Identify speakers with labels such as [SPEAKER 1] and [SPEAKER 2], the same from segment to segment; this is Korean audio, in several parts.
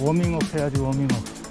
[SPEAKER 1] 워밍업 해야지 워밍업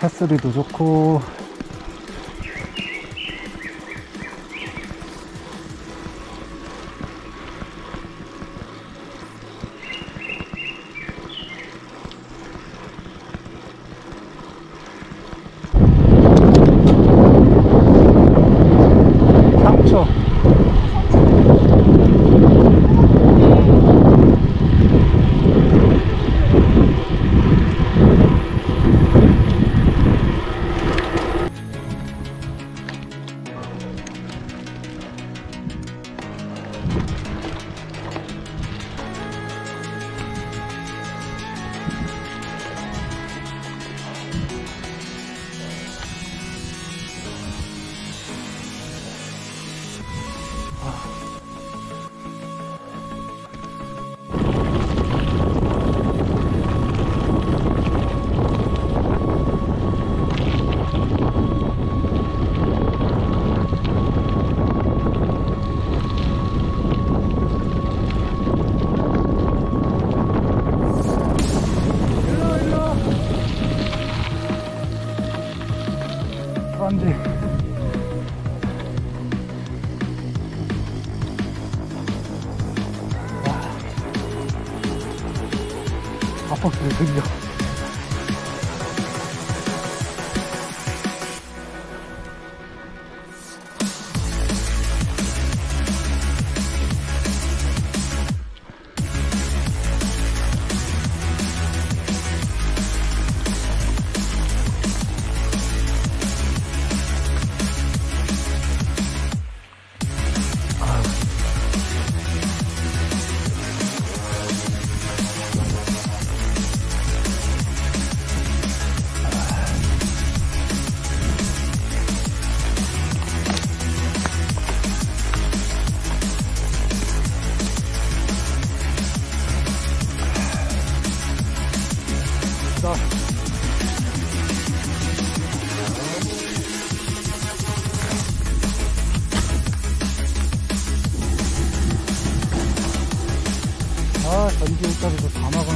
[SPEAKER 1] 새소리도 좋고 아파트를 들려 옷자리도 다 막아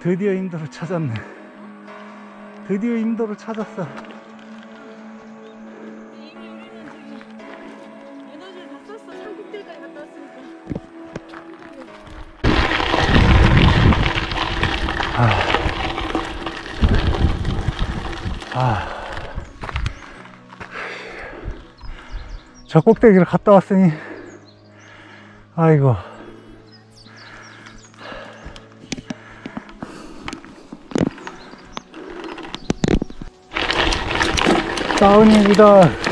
[SPEAKER 1] 드디어 인도를 찾았네. 드디어 인도를 찾았어.
[SPEAKER 2] 왔으니까.
[SPEAKER 1] 아. 저 꼭대기를 갔다 왔으니, 아이고. 다운입니다.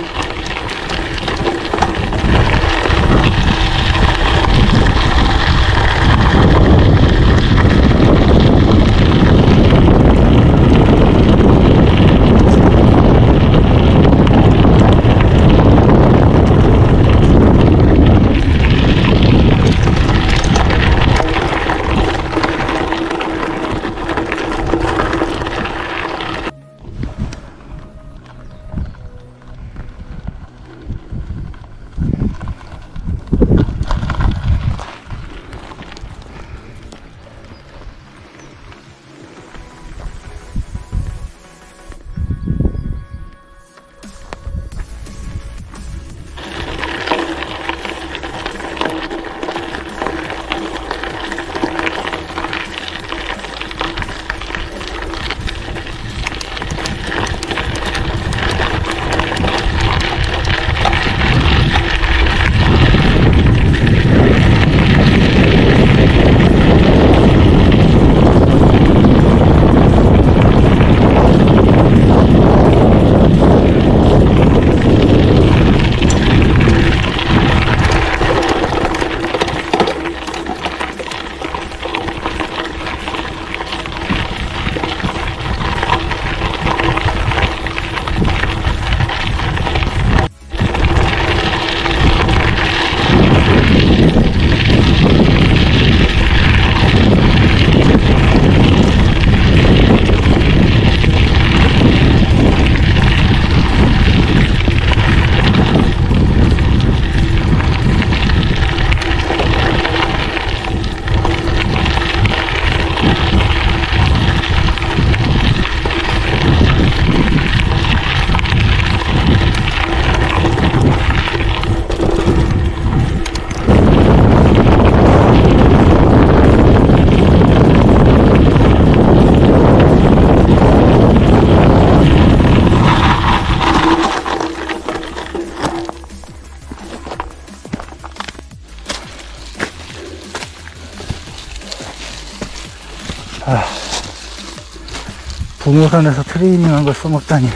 [SPEAKER 1] 붕어산에서 트레이닝한 걸 써먹다니.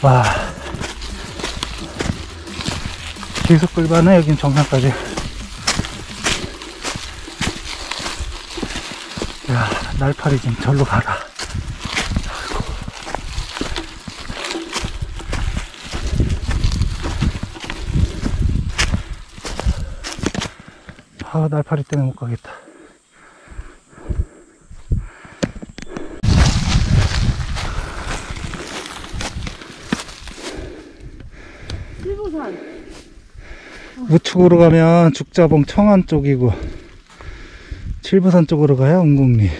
[SPEAKER 1] 와. 계속 끌바네, 여긴 정상까지. 야, 날파리 좀 절로 가라. 아, 날파리 때문에 못 가겠다. 우측으로 가면 죽자봉 청안 쪽이고, 칠부산 쪽으로 가야 운곡리.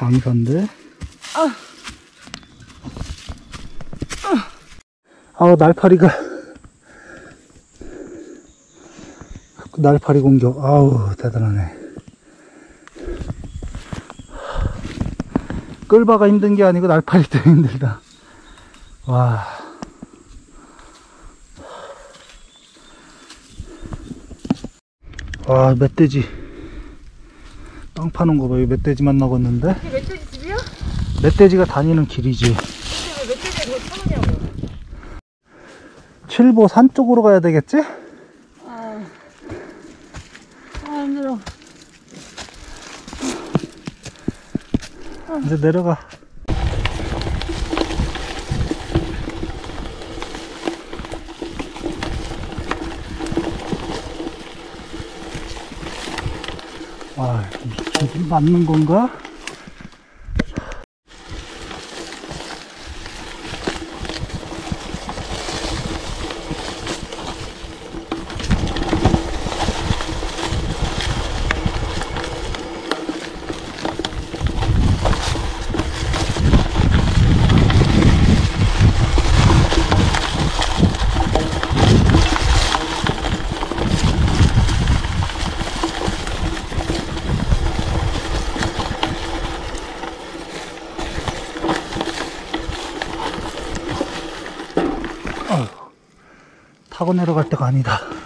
[SPEAKER 1] 장선들. 아우, 날파리가. 날파리 공격. 아우, 대단하네. 끌바가 힘든 게 아니고 날파리 때문에 힘들다. 와. 와, 멧돼지. 땅 파는 거 봐. 여기 멧돼지 만 나갔는데?
[SPEAKER 2] 이게 멧돼지 집이야?
[SPEAKER 1] 멧돼지가 다니는 길이지.
[SPEAKER 2] 근데 왜 멧돼지가 그걸 쳐놓냐고.
[SPEAKER 1] 칠보 산 쪽으로 가야 되겠지?
[SPEAKER 2] 아. 아, 힘들어.
[SPEAKER 1] 이제 내려가. 와, 이게 맞는 건가? 타고 내려갈 때가 아니다.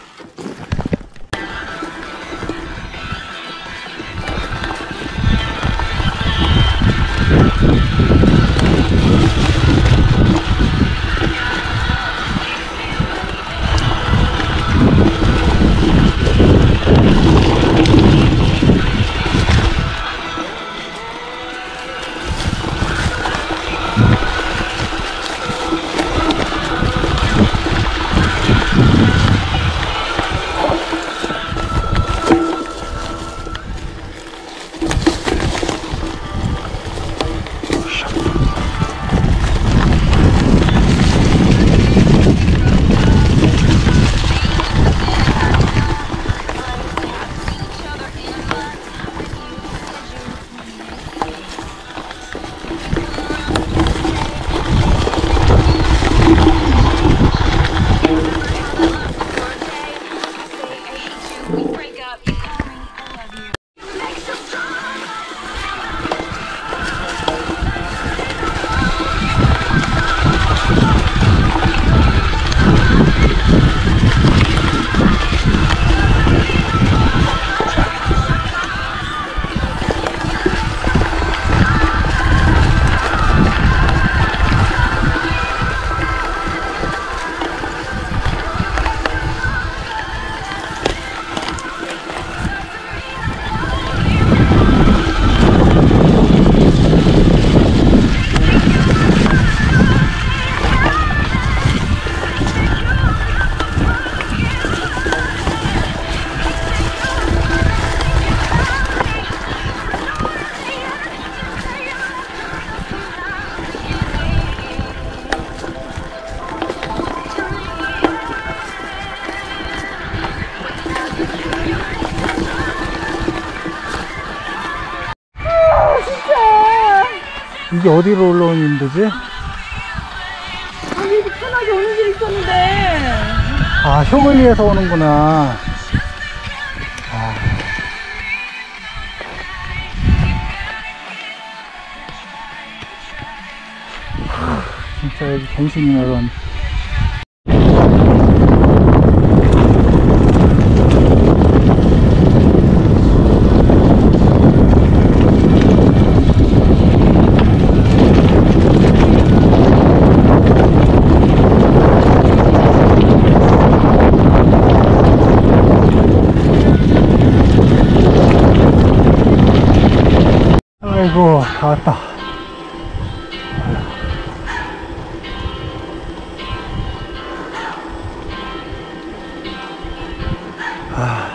[SPEAKER 1] you. 여기 어디로 올라오는 데지?
[SPEAKER 2] 아니 편하게 오는 길이 있었는데.
[SPEAKER 1] 아, 위해서 오는구나. 아. 진짜 여기 정신이 나간. 変わった。ああ。